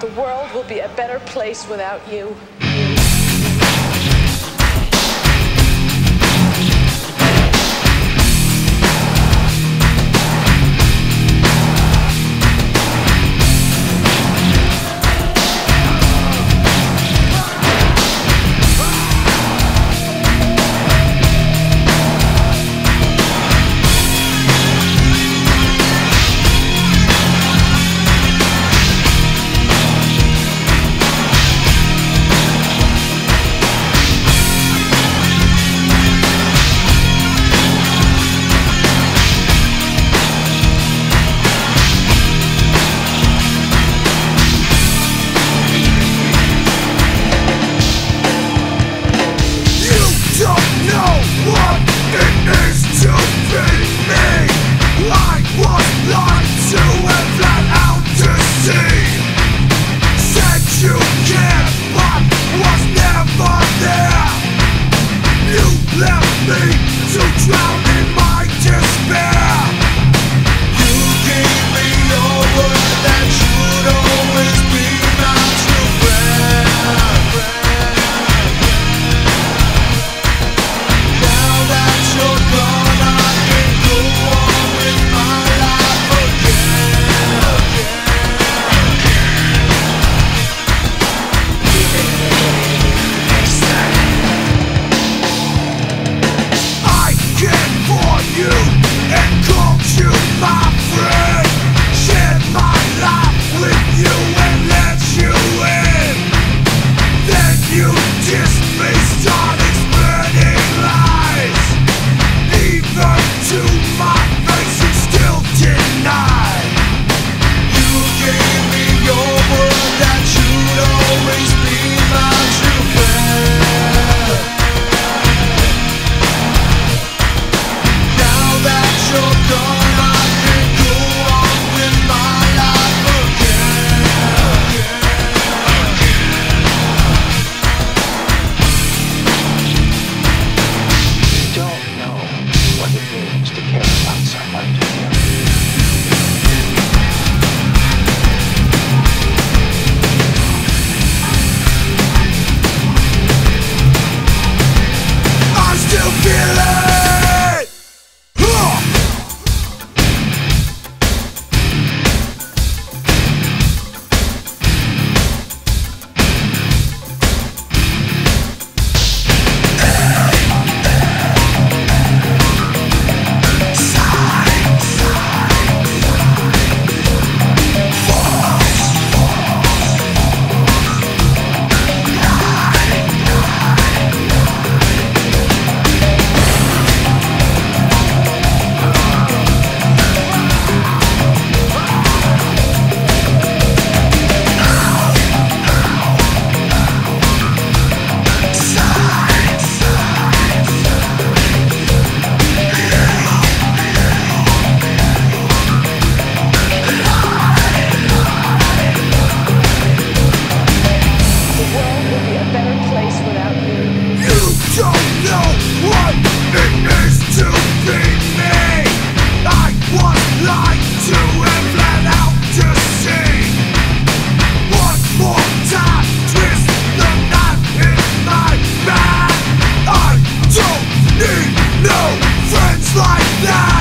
The world will be a better place without you. me to drown. you just die